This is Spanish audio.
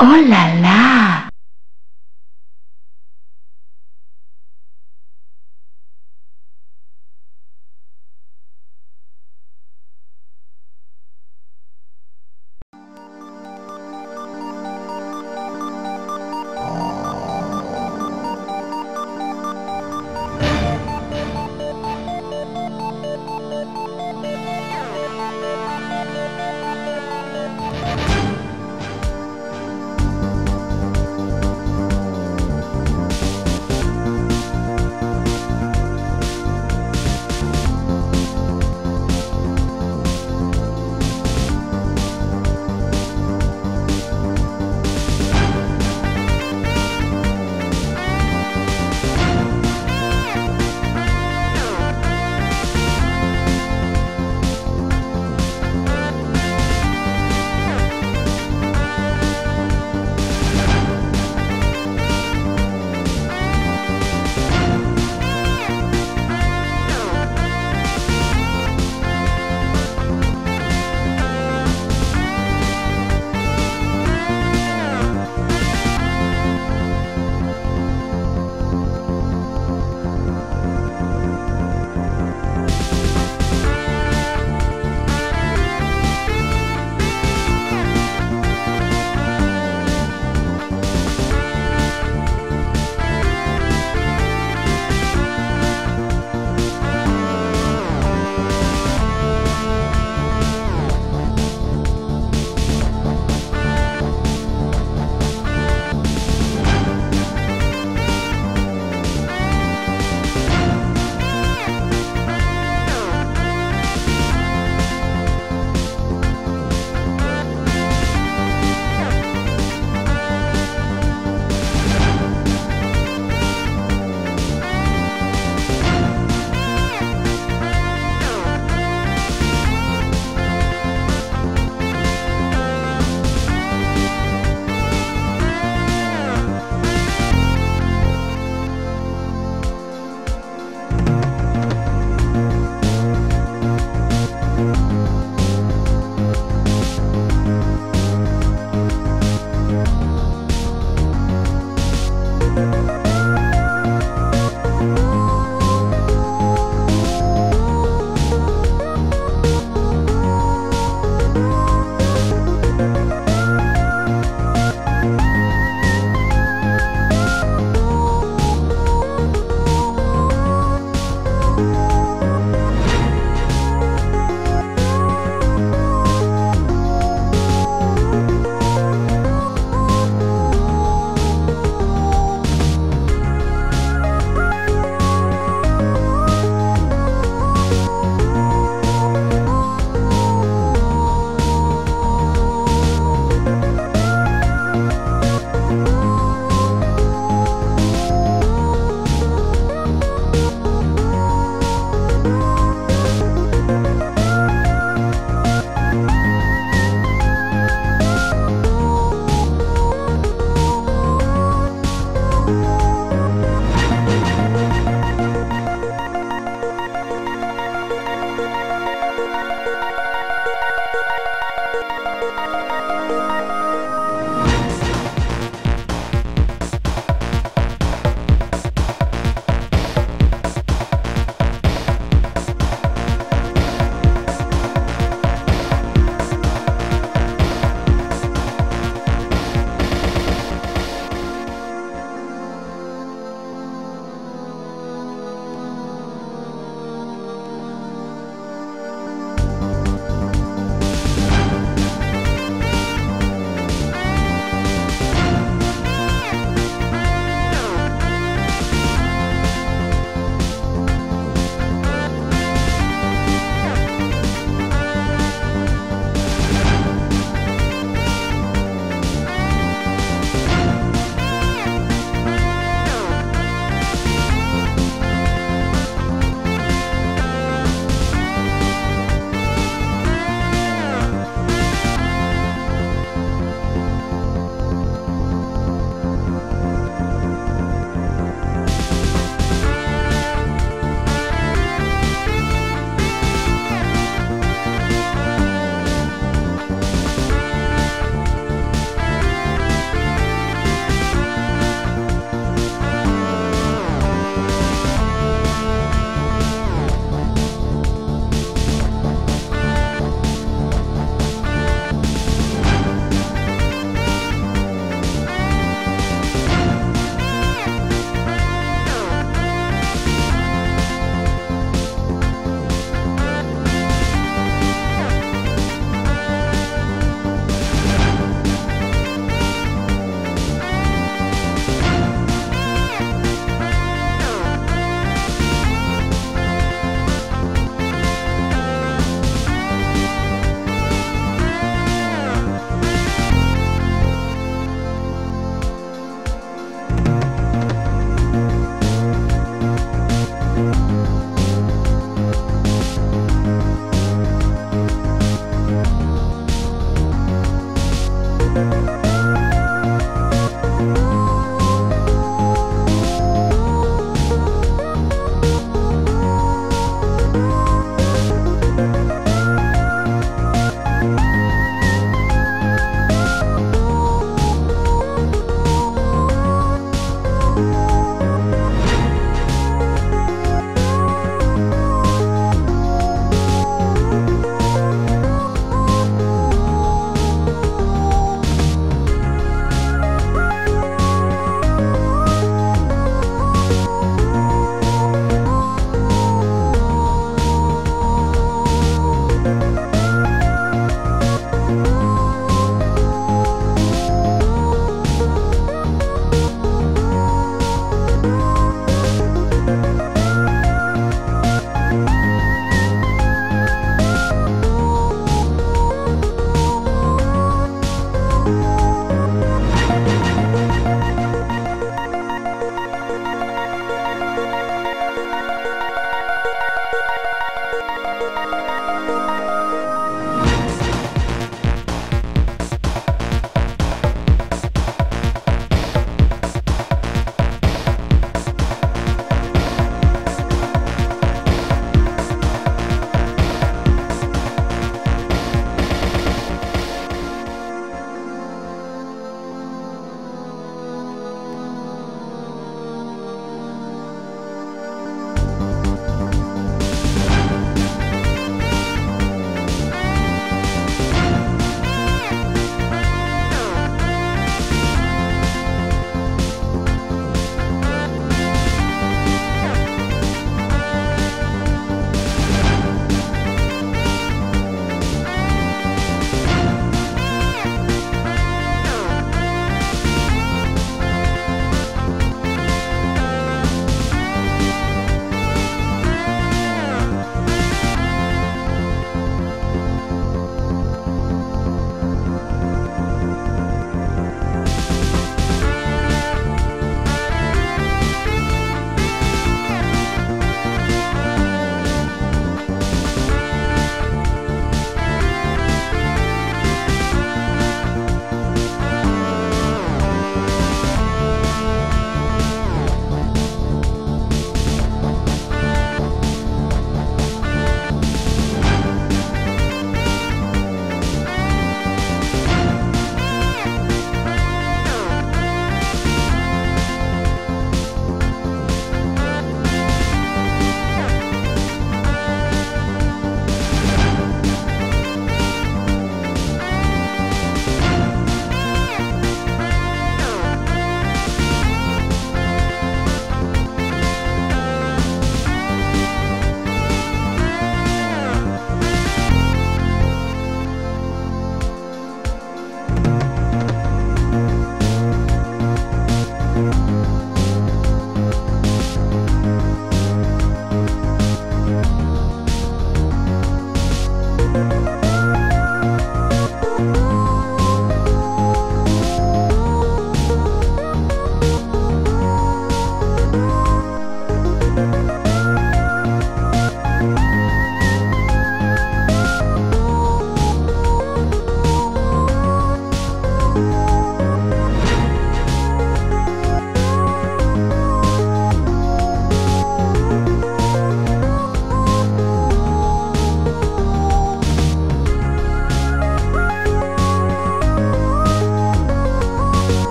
¡Oh!